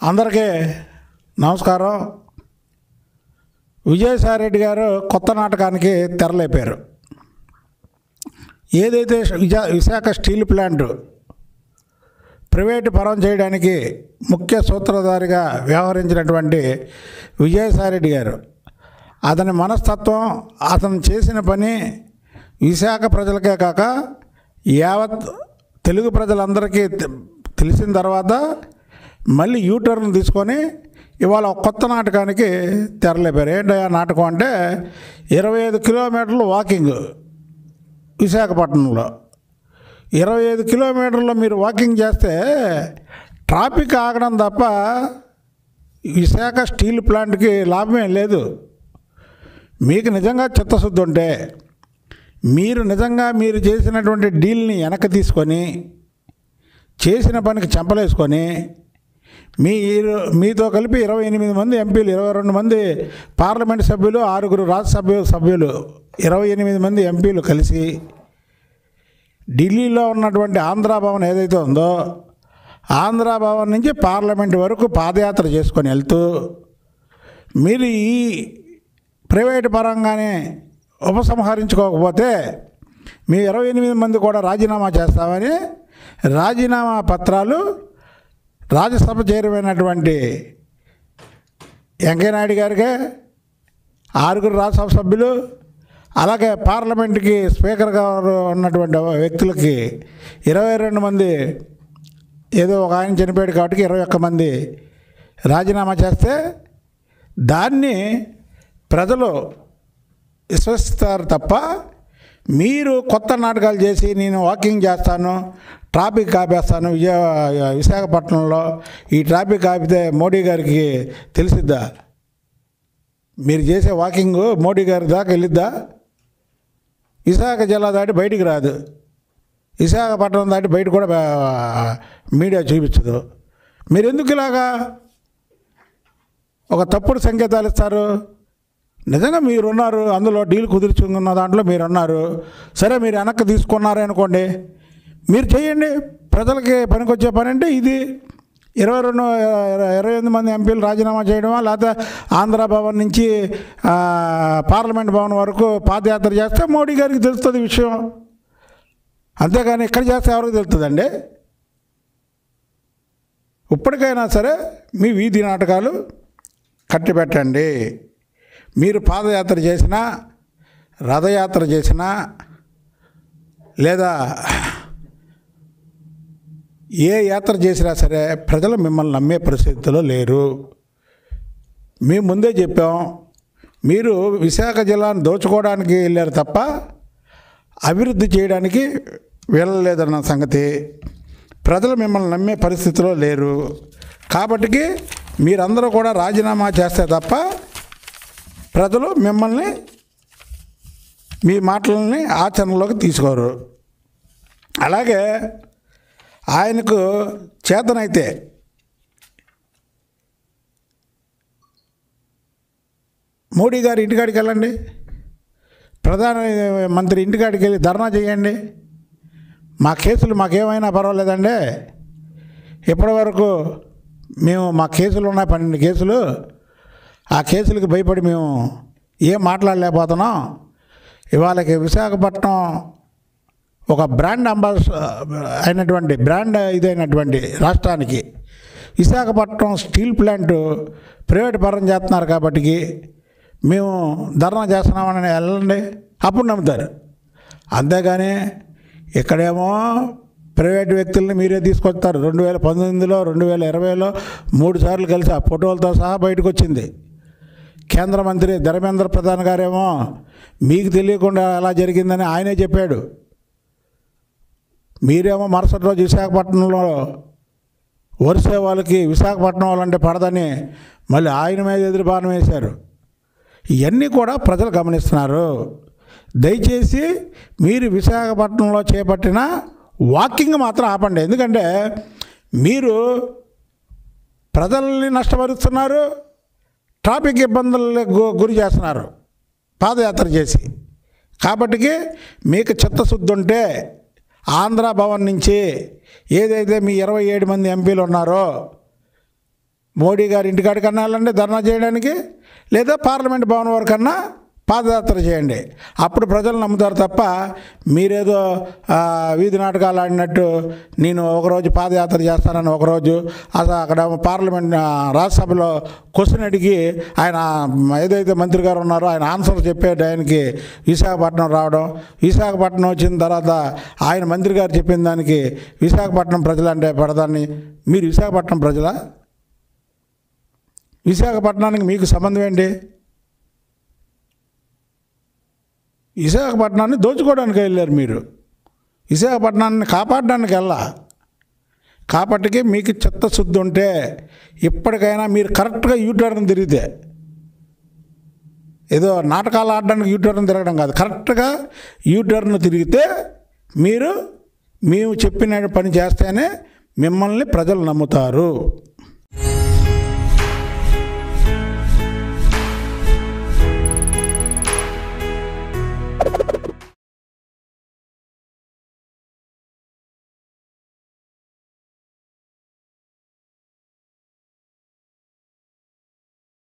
అందరికీ నమస్కారం. విజయసాయిరెడ్డి గారు కొత్త నాటకానికి తెరలేపారు. ఏదైతే విజా విశాఖ స్టీల్ ప్లాంట్ ప్రైవేటు పరం చేయడానికి ముఖ్య సూత్రధారిగా వ్యవహరించినటువంటి విజయసాయిరెడ్డి గారు అతని మనస్తత్వం అతను చేసిన పని విశాఖ ప్రజలకే కాక యావత్ తెలుగు ప్రజలందరికీ తె- తెలిసిన తర్వాత మళ్ళీ యూటర్న్ తీసుకొని ఇవాళ కొత్త నాటకానికి తెరలేపారు ఏంటయ్యా నాటకం అంటే ఇరవై ఐదు కిలోమీటర్లు వాకింగ్ విశాఖపట్నంలో. ఇరవై ఐదు కిలోమీటర్లు మీరు వాకింగ్ చేస్తే ట్రాఫిక్ ఆగడం తప్ప విశాఖ స్టీల్ ప్లాంట్కి లాభమే లేదు. మీకు నిజంగా చిత్తశుద్ధి ఉంటే మీరు నిజంగా మీరు చేసినటువంటి డీల్ని వెనక్కి తీసుకొని చేసిన పనికి చెంపలేసుకొని మీరు మీతో కలిపి ఇరవై ఎనిమిది మంది ఎంపీలు ఇరవై రెండు మంది పార్లమెంట్ సభ్యులు ఆరుగురు రాజ్యసభ సభ్యులు. ఇరవై ఎనిమిది మంది ఎంపీలు కలిసి ఢిల్లీలో ఉన్నటువంటి ఆంధ్రా భవన్ ఏదైతే ఉందో ఆంధ్రా భవన్ నుంచి పార్లమెంట్ వరకు పాదయాత్ర చేసుకొని వెళ్తూ మీరు ఈ ప్రైవేటు పరంగానే ఉపసంహరించుకోకపోతే మీ ఇరవై ఎనిమిది మంది కూడా రాజీనామా చేస్తామని రాజీనామా పత్రాలు రాజ్యసభ చేరువైనటువంటి వెంకయ్యనాయుడు గారికి ఆరుగురు రాజ్యసభ సభ్యులు అలాగే పార్లమెంట్కి స్పీకర్ గారు ఉన్నటువంటి వ్యక్తులకి ఇరవై రెండు మంది ఏదో ఒక ఆయన చనిపోయాడు కాబట్టి ఇరవై ఒక్క మంది రాజీనామా చేస్తే దాన్ని ప్రజలు విశ్వసిస్తారు తప్ప మీరు కొత్త నాటకాలు చేసి నేను వాకింగ్ చేస్తాను ట్రాఫిక్ ఆపేస్తాను. విజయ విశాఖపట్నంలో ఈ ట్రాఫిక్ ఆపితే మోడీ గారికి తెలిసిద్దా? మీరు చేసే వాకింగ్ మోడీ గారి దాకా వెళ్ళిద్దా? విశాఖ జిల్లా దాటి బయటికి రాదు. విశాఖపట్నం దాటి బయట కూడా మీడియా చూపించదు. మీరు ఎందుకు ఇలాగా? ఒక తప్పుడు సంకేతాలు ఇస్తారు. నిజంగా మీరున్నారు అందులో డీల్ కుదుర్చుకున్న దాంట్లో మీరున్నారు. సరే మీరు వెనక్కి తీసుకున్నారనుకోండి మీరు చేయండి. ప్రజలకి పనికొచ్చే పని అంటే ఇది ఇరవై రెండు ఇరవై ఎనిమిది మంది ఎంపీలు రాజీనామా చేయడమా? లేకపోతే ఆంధ్ర భవన్ నుంచి పార్లమెంట్ భవన్ వరకు పాదయాత్ర చేస్తే మోడీ గారికి తెలుస్తుంది విషయం. అంతేగాని ఇక్కడ చేస్తే ఎవరికి తెలుస్తుందండి? ఇప్పటికైనా సరే మీ వీధి నాటకాలు కట్టిపెట్టండి. మీరు పాదయాత్ర చేసినా రథయాత్ర చేసినా లేదా ఏ యాత్ర చేసినా సరే ప్రజలు మిమ్మల్ని నమ్మే పరిస్థితిలో లేరు. మేము ముందే చెప్పాం మీరు విశాఖ జిల్లాను దోచుకోవడానికి వెళ్ళారు తప్ప అభివృద్ధి చేయడానికి వెళ్ళలేదన్న సంగతి. ప్రజలు మిమ్మల్ని నమ్మే పరిస్థితిలో లేరు. కాబట్టి మీరందరూ కూడా రాజీనామా చేస్తే తప్ప ప్రజలు మిమ్మల్ని మీ మాటలని ఆచరణలోకి తీసుకోరు. అలాగే ఆయనకు చేతనైతే మోడీ గారి ఇంటికాడికి వెళ్ళండి. ప్రధాన మంత్రి ఇంటికాడికి వెళ్ళి ధర్నా చేయండి. మా కేసులు మాకేమైనా పర్వాలేదండి. ఇప్పటి వరకు మేము మా కేసులు ఉన్నాయి పన్నెండు కేసులు. ఆ కేసులకు భయపడి మేము ఏం మాట్లాడలేకపోతున్నాం. ఇవాళకి విశాఖపట్నం ఒక బ్రాండ్ అంబాస్ అయినటువంటి బ్రాండ్ ఇదైనటువంటి రాష్ట్రానికి విశాఖపట్నం స్టీల్ ప్లాంట్ ప్రైవేట్ పరం చేస్తున్నారు కాబట్టి మేము ధర్నా చేస్తున్నామని వెళ్ళండి అప్పుడు నమ్ముతారు. అంతేగాని ఇక్కడేమో ప్రైవేట్ వ్యక్తుల్ని మీరే తీసుకొస్తారు. రెండు వేల పంతొమ్మిదిలో రెండు వేల ఇరవైలో మూడు సార్లు కలిసి ఆ ఫోటోలతో సహా బయటకు వచ్చింది కేంద్ర మంత్రి ధర్మేంద్ర ప్రధాన్ గారేమో మీకు తెలియకుండా ఎలా జరిగిందని ఆయనే చెప్పాడు. మీరేమో మరుసటి రోజు విశాఖపట్నంలో వరిసే వాళ్ళకి విశాఖపట్నం వాళ్ళంటే పడదని మళ్ళీ ఆయన మీద ఎదురు బాణం వేశారు. ఇవన్నీ కూడా ప్రజలు గమనిస్తున్నారు. దయచేసి మీరు విశాఖపట్నంలో చేపట్టిన వాకింగ్ మాత్రం ఆపండి. ఎందుకంటే మీరు ప్రజల్ని నష్టపరుస్తున్నారు ట్రాఫిక్ ఇబ్బందులకు గురి చేస్తున్నారు పాదయాత్ర చేసి. కాబట్టికి మీకు చిత్తశుద్ధి ఉంటే ఆంధ్ర భవన్ నుంచి ఏదైతే మీ ఇరవై ఏడు మంది ఎంపీలు ఉన్నారో మోడీ గారి ఇంటికాడికన్నా వెళ్ళండి ధర్నా చేయడానికి లేదా పార్లమెంట్ భవన్ వరకన్నా పాదయాత్ర చేయండి. అప్పుడు ప్రజలు నమ్ముతారు తప్ప మీరేదో వీధి నాటకాలు ఆడినట్టు నేను ఒకరోజు పాదయాత్ర చేస్తానని ఒకరోజు అసలు అక్కడ పార్లమెంట్ రాజ్యసభలో క్వశ్చన్ అడిగి ఆయన ఏదైతే మంత్రి గారు ఉన్నారో ఆయన ఆన్సర్ చెప్పే ఆయనకి విశాఖపట్నం రావడం. విశాఖపట్నం వచ్చిన తర్వాత ఆయన మంత్రి గారు చెప్పిన దానికి విశాఖపట్నం ప్రజలంటే పడదాన్ని. మీరు విశాఖపట్నం ప్రజలా? విశాఖపట్నానికి మీకు సంబంధం ఏంటి? విశాఖపట్నాన్ని దోచుకోవడానికి వెళ్ళారు మీరు. విశాఖపట్నాన్ని కాపాడడానికి వెళ్ళా. కాబట్టి మీకు చిత్తశుద్ధి ఉంటే ఇప్పటికైనా మీరు కరెక్ట్గా యూటర్న్ తిరిగితే. ఏదో నాటకాలు ఆడడానికి యూటర్న్ తిరగడం కాదు. కరెక్ట్గా యూటర్న్ తిరిగితే మీరు మేము చెప్పిన పని చేస్తేనే మిమ్మల్ని ప్రజలు నమ్ముతారు.